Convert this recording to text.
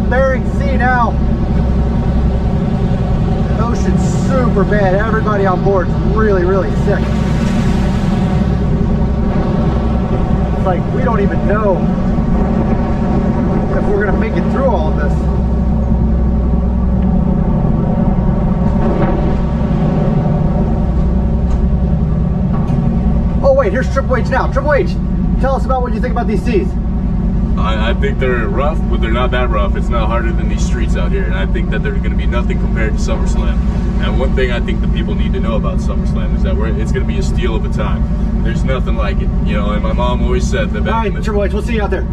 the Bering Sea now. The ocean's super bad. Everybody on board's really, really sick. It's like we don't even know if we're going to make it through all of this. Oh wait, here's Triple H now. Triple H, tell us about what you think about these seas. I, I think they're rough, but they're not that rough. It's not harder than these streets out here, and I think that they're going to be nothing compared to SummerSlam. And one thing I think the people need to know about SummerSlam is that it's going to be a steal of a time. There's nothing like it, you know. And my mom always said that All right, Triple H, we'll see you out there.